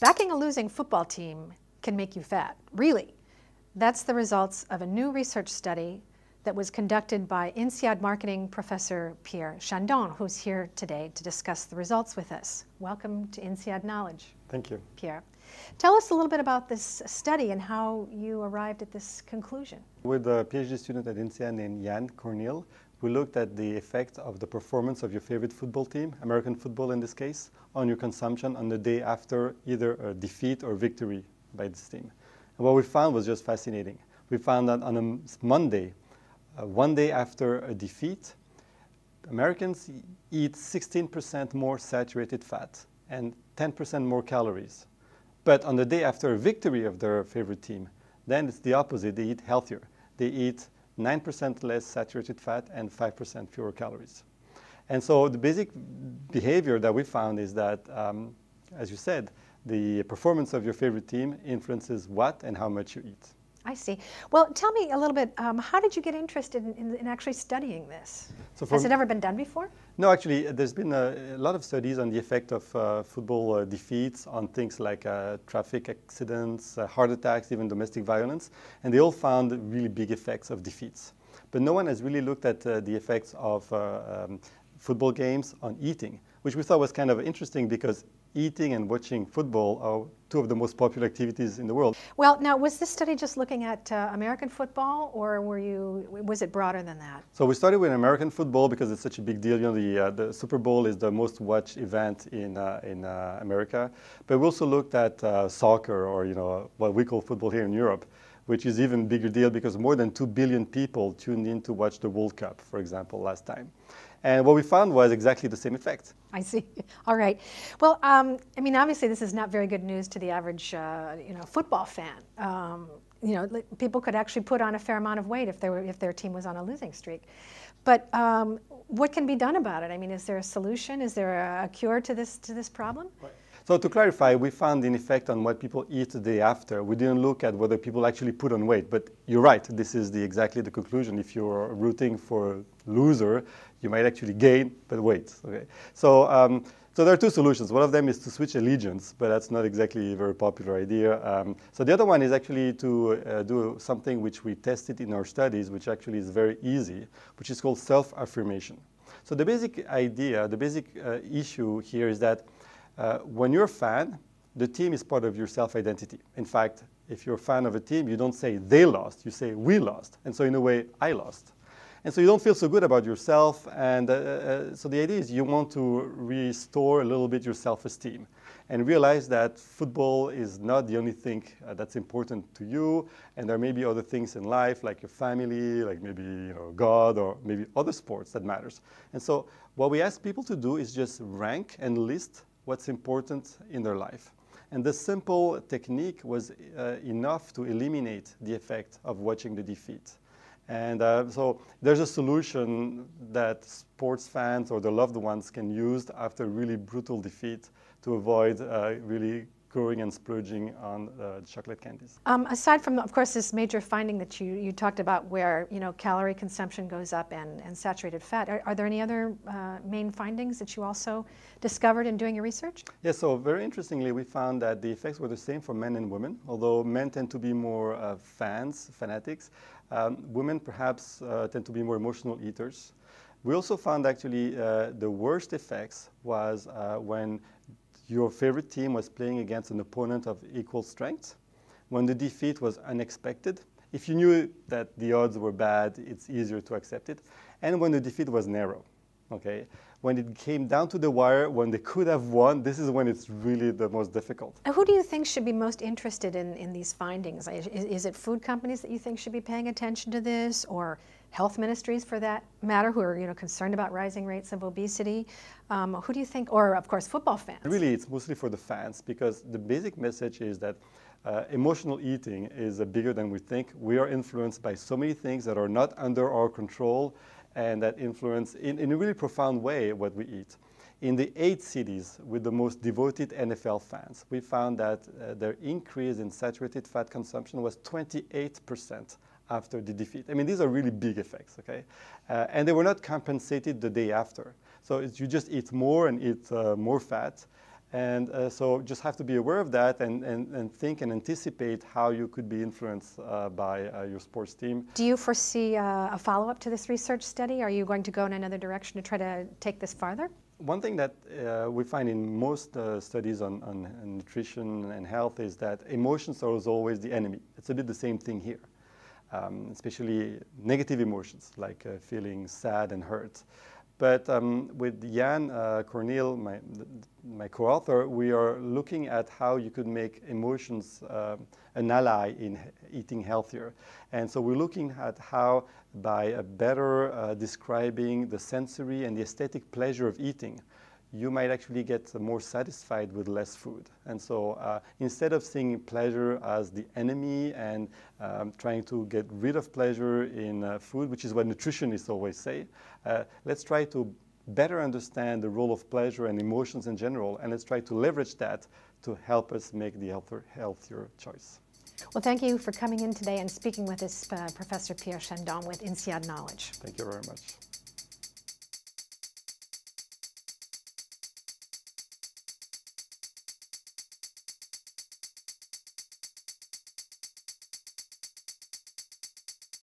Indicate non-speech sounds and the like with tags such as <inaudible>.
Backing a losing football team can make you fat, really. That's the results of a new research study that was conducted by INSEAD marketing professor Pierre Chandon, who's here today to discuss the results with us. Welcome to INSEAD Knowledge. Thank you. Pierre. Tell us a little bit about this study and how you arrived at this conclusion. With a PhD student at INSEAD named Yann Cornil, we looked at the effect of the performance of your favorite football team, American football in this case, on your consumption on the day after either a defeat or victory by this team. And what we found was just fascinating. We found that on a Monday, uh, one day after a defeat, Americans eat 16% more saturated fat and 10% more calories. But on the day after a victory of their favorite team, then it's the opposite. They eat healthier. They eat 9% less saturated fat and 5% fewer calories. And so the basic behavior that we found is that, um, as you said, the performance of your favorite team influences what and how much you eat. I see. Well, tell me a little bit, um, how did you get interested in, in, in actually studying this? So Has it ever been done before? No, actually, there's been a, a lot of studies on the effect of uh, football uh, defeats on things like uh, traffic accidents, uh, heart attacks, even domestic violence, and they all found really big effects of defeats. But no one has really looked at uh, the effects of uh, um, football games on eating, which we thought was kind of interesting because eating and watching football are two of the most popular activities in the world. Well, now was this study just looking at uh, American football, or were you was it broader than that? So we started with American football because it's such a big deal. You know, the uh, the Super Bowl is the most watched event in uh, in uh, America, but we also looked at uh, soccer, or you know what we call football here in Europe which is even bigger deal because more than 2 billion people tuned in to watch the World Cup, for example, last time. And what we found was exactly the same effect. I see. <laughs> All right. Well, um, I mean, obviously, this is not very good news to the average, uh, you know, football fan. Um, you know, people could actually put on a fair amount of weight if, they were, if their team was on a losing streak. But um, what can be done about it? I mean, is there a solution? Is there a, a cure to this to this problem? Right. So to clarify, we found an effect on what people eat the day after. We didn't look at whether people actually put on weight, but you're right. This is the, exactly the conclusion. If you're rooting for loser, you might actually gain, but weight. Okay. So, um, so there are two solutions. One of them is to switch allegiance, but that's not exactly a very popular idea. Um, so the other one is actually to uh, do something which we tested in our studies, which actually is very easy, which is called self-affirmation. So the basic idea, the basic uh, issue here is that uh, when you're a fan, the team is part of your self-identity. In fact, if you're a fan of a team, you don't say they lost, you say we lost. And so in a way, I lost. And so you don't feel so good about yourself. And uh, uh, so the idea is you want to restore a little bit your self-esteem and realize that football is not the only thing uh, that's important to you. And there may be other things in life, like your family, like maybe you know, God, or maybe other sports that matters. And so what we ask people to do is just rank and list what's important in their life. And the simple technique was uh, enough to eliminate the effect of watching the defeat. And uh, so there's a solution that sports fans or their loved ones can use after really brutal defeat to avoid uh, really going and splurging on uh, chocolate candies. Um, aside from, of course, this major finding that you, you talked about where, you know, calorie consumption goes up and, and saturated fat, are, are there any other uh, main findings that you also discovered in doing your research? Yes, so very interestingly, we found that the effects were the same for men and women, although men tend to be more uh, fans, fanatics. Um, women perhaps uh, tend to be more emotional eaters. We also found actually uh, the worst effects was uh, when your favorite team was playing against an opponent of equal strength, when the defeat was unexpected, if you knew that the odds were bad, it's easier to accept it, and when the defeat was narrow, okay? When it came down to the wire, when they could have won, this is when it's really the most difficult. And who do you think should be most interested in, in these findings? Is, is it food companies that you think should be paying attention to this, or health ministries for that matter who are you know concerned about rising rates of obesity um, who do you think or of course football fans really it's mostly for the fans because the basic message is that uh, emotional eating is uh, bigger than we think we are influenced by so many things that are not under our control and that influence in, in a really profound way what we eat in the eight cities with the most devoted NFL fans, we found that uh, their increase in saturated fat consumption was 28 percent after the defeat. I mean, these are really big effects, okay? Uh, and they were not compensated the day after. So you just eat more and eat uh, more fat. And uh, so just have to be aware of that and, and, and think and anticipate how you could be influenced uh, by uh, your sports team. Do you foresee uh, a follow-up to this research study? Are you going to go in another direction to try to take this farther? One thing that uh, we find in most uh, studies on, on, nutrition and health is that emotions are always the enemy. It's a bit the same thing here, um, especially negative emotions like uh, feeling sad and hurt. But um, with Yann uh, Cornil, my, my co-author, we are looking at how you could make emotions uh, an ally in eating healthier. And so we're looking at how by better uh, describing the sensory and the aesthetic pleasure of eating, you might actually get more satisfied with less food. And so uh, instead of seeing pleasure as the enemy and um, trying to get rid of pleasure in uh, food, which is what nutritionists always say, uh, let's try to better understand the role of pleasure and emotions in general, and let's try to leverage that to help us make the healthier, healthier choice. Well, thank you for coming in today and speaking with us, uh, Professor Pierre Chandon with INSEAD Knowledge. Thank you very much.